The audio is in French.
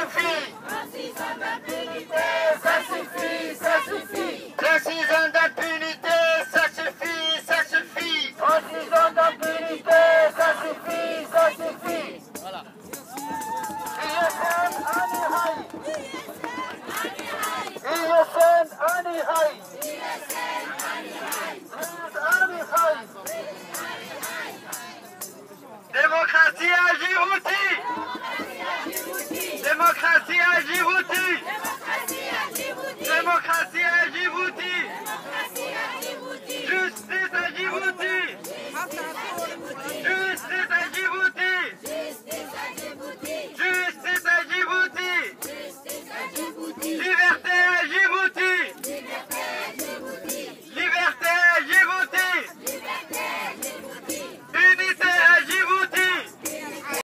suffit À six ans d'impunité, ça suffit, ça suffit À six d'impunité, ça suffit, ça suffit d'impunité, ça suffit, ça suffit Démocratie à Djibouti Yeah.